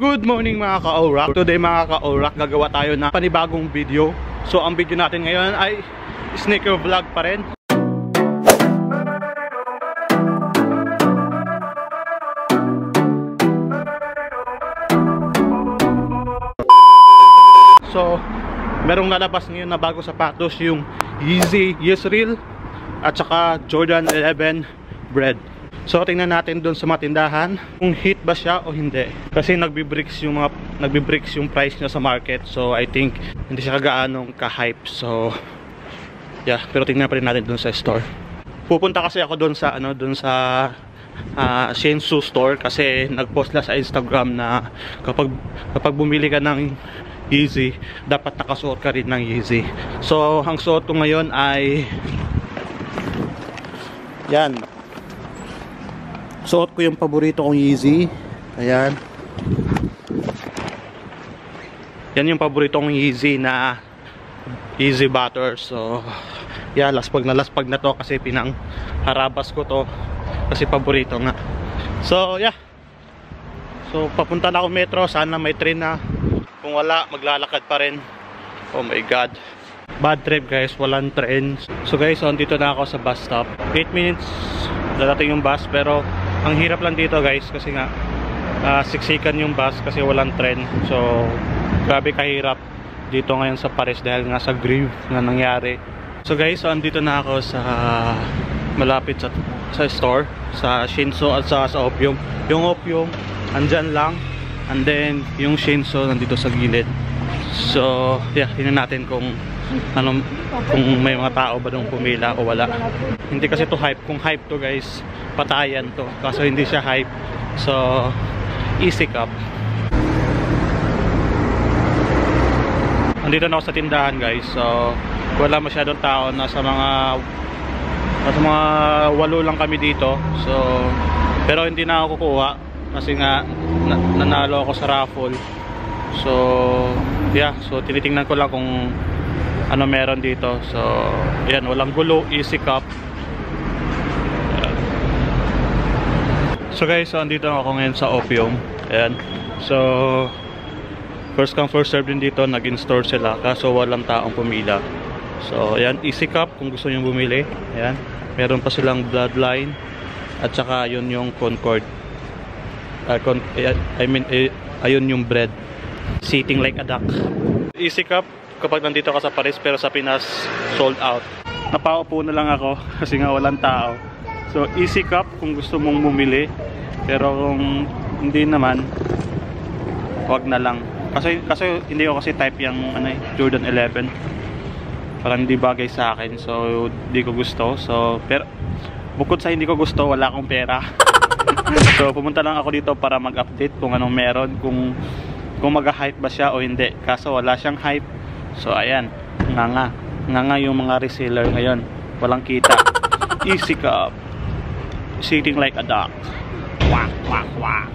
Good morning mga ka-Orak Today mga ka-Orak gagawa tayo ng panibagong video. So ang video natin ngayon ay sneaker vlog pa rin. So merong lalabas ngayon na bago sapatos yung Yeezy Yesreel at saka Jordan 11 Bread So tingnan natin doon sa matindahan kung hit ba siya o hindi. Kasi nagbi-bricks yung mga nagbi-bricks yung price niya sa market. So I think hindi siya kagaanong ka-hype. So yeah, pero tingnan pa rin natin doon sa store. Pupunta kasi ako doon sa ano doon sa uh, Shensu store kasi nag-post na sa Instagram na kapag kapag bumili ka ng Yeezy, dapat nakasuot ka rin ng Yeezy. So ang suot ko ngayon ay yan, Suot ko yung paborito kong Yeezy. Ayan. Yan yung paborito kong Yeezy na Yeezy Butter. So, yeah, laspag na laspag na to kasi pinang harabas ko to kasi paborito nga. So, yeah. So, papunta na ako metro. Sana may train na. Kung wala, maglalakad pa rin. Oh my God. Bad trip guys, walang train. So guys, on dito na ako sa bus stop. 8 minutes dadating yung bus pero ang hirap lang dito guys kasi nga uh, siksikan yung bus kasi walang tren. So grabe kahirap dito ngayon sa Paris dahil nga sa grieve na nangyari. So guys so andito na ako sa malapit sa, sa store sa Shinso at sa, sa Opium. Yung Opium andyan lang. And then yung Shinso nandito sa gilid. So yeah tingnan natin kung ano kung may mga tao ba doon pumila o wala. Hindi kasi to hype. Kung hype to guys patayan to. Kaso hindi siya hype. So easy cup. Andito na ako sa tindahan guys. So wala masyadong tao. Nasa mga nasa mga walo lang kami dito. So pero hindi na ako kukuha. Kasi nga na, nanalo ako sa raffle. So yeah. So tinitingnan ko lang kung ano meron dito. So yan. Walang gulo. Easy cup so guys so andito ako ngayon sa opium. Ayan. So first come first serve din dito. Nag install sila. Kaso walang taong pumila. So ayan. Easy cup kung gusto nyo bumili. Ayan. Meron pa silang bloodline. At saka yun yung concord. Uh, con I mean eh, ayun yung bread. Sitting like a duck. Easy cup kapag nandito ka sa Paris pero sa Pinas sold out. Napaupo na lang ako kasi nga walang tao so easy cup kung gusto mong bumili. Pero kung hindi naman wag na lang. Kasi, kasi hindi ko kasi type yung ano, eh, Jordan 11 parang hindi bagay sa akin. So hindi ko gusto. So pero bukod sa hindi ko gusto wala akong pera. So pumunta lang ako dito para mag-update kung anong meron kung kung mag-hype ba siya o hindi. Kaso wala siyang hype. So ayan, nga nga. Nga nga yung mga reseller ngayon. Walang kita. Easy cup. Sitting like a duck. Wak, wak, wak.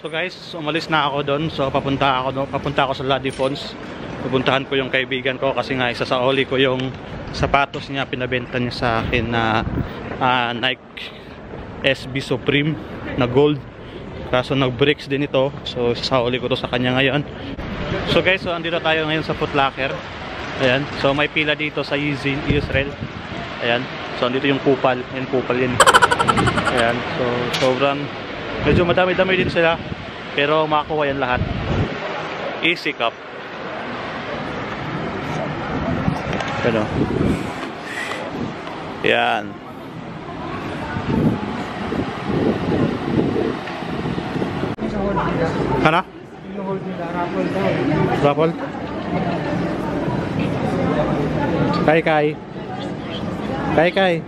So guys, umalis na ako doon. So papunta ako doon, papunta ako sa La Défense. Pupuntahan ko yung kaibigan ko kasi nga isa sa oli ko yung sapatos niya pinabenta niya sa akin na uh, Nike SB Supreme na gold kaso nag breaks din ito. So sasauli ko to sa kanya ngayon. So guys so andito tayo ngayon sa Foot Locker. Ayan. So may pila dito sa Israel. Ayan. So andito yung kupal. Yan kupal yun ayan. So sobrang medyo madami dami din sila. Pero makakuha yan lahat. Easy cup. Ano? Yan. Ano? Raffle? Kay kay. Kay kay.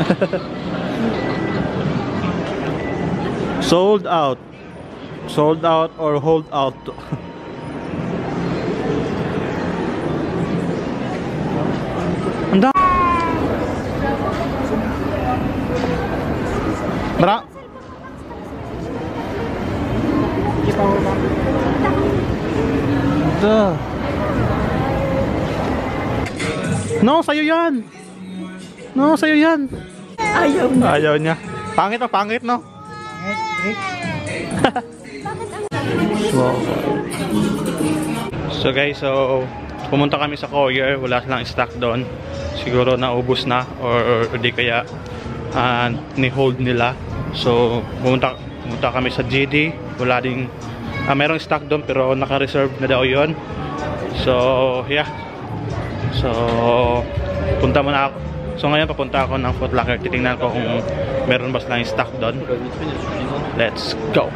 Sold out. Sold out or hold out. Mara. Da. No, sa'yo yan. No, sa'yo yan. Ayaw na. Ayaw niya. Pangit na, pangit no? Wow. So guys, so pumunta kami sa Courier, wala silang stock doon. Siguro naubos na or, or, di kaya uh, ni-hold nila. So pumunta, pumunta kami sa GD, wala ding uh, merong stock doon pero naka-reserve na daw 'yon. So yeah. So punta muna ako. So ngayon papunta ako ng Foot Locker. Titingnan ko kung meron ba silang stock doon. Let's go.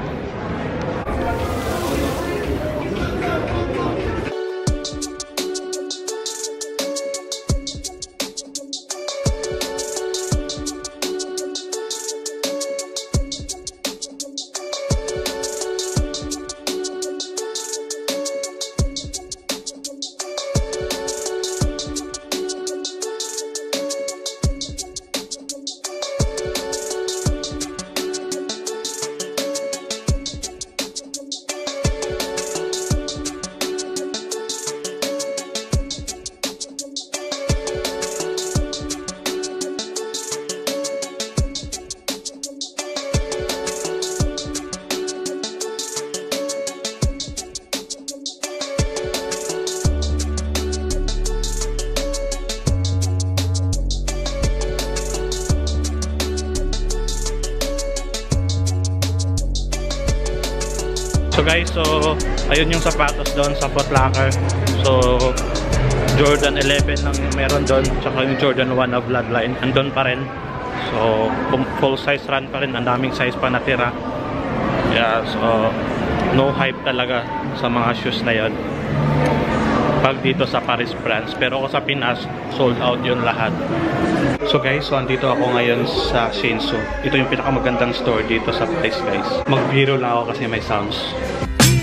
Guys, so ayun yung sapatos doon sa Foot Locker. So Jordan 11 lang yung meron doon, tsaka yung Jordan 1 na Bloodline andun pa rin. So full size run pa rin, ang daming size pa natira. Yeah, so no hype talaga sa mga shoes na yon. Pag dito sa Paris France, pero ako sa Pinas, sold out yun lahat. So guys, so andito ako ngayon sa Shinso. Ito yung pinakamagandang store dito sa place guys. Mag-video lang ako kasi may sounds. Bye.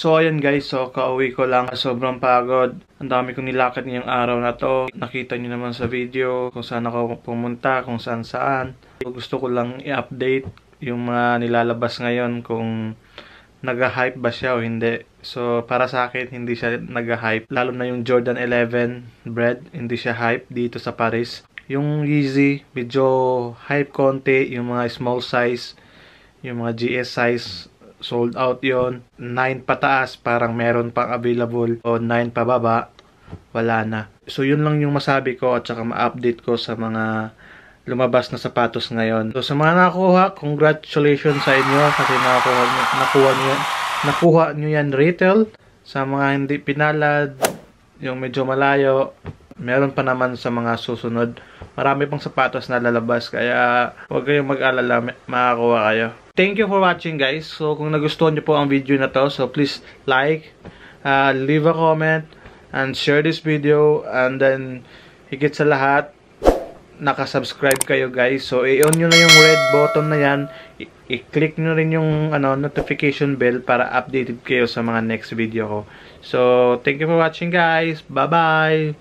So ayan guys, so kauwi ko lang. Sobrang pagod. Ang dami kong nilakad ngayong araw na to. Nakita nyo naman sa video kung saan ako pumunta, kung saan saan. Gusto ko lang i-update yung mga nilalabas ngayon kung nag-hype ba siya o hindi. So para sa akin, hindi siya nag-hype. Lalo na yung Jordan 11 bread, hindi siya hype dito sa Paris. Yung Yeezy, medyo hype konti. Yung mga small size, yung mga GS size, sold out yon 9 pataas parang meron pang available o 9 pababa wala na. So yun lang yung masabi ko at saka ma-update ko sa mga lumabas na sapatos ngayon. So sa mga nakuha congratulations sa inyo kasi nakuha nyo, nakuha nyo, nakuha nyo yan retail. Sa mga hindi pinalad yung medyo malayo meron pa naman sa mga susunod marami pang sapatos na lalabas kaya huwag kayong mag-alala makakuha kayo Thank you for watching guys. So kung nagustuhan niyo po ang video na to, so please like, uh, leave a comment, and share this video. And then, higit sa lahat, nakasubscribe kayo guys. So i-on nyo na yung red button na yan. I-click nyo rin yung ano, notification bell para updated kayo sa mga next video ko. So thank you for watching guys. Bye-bye!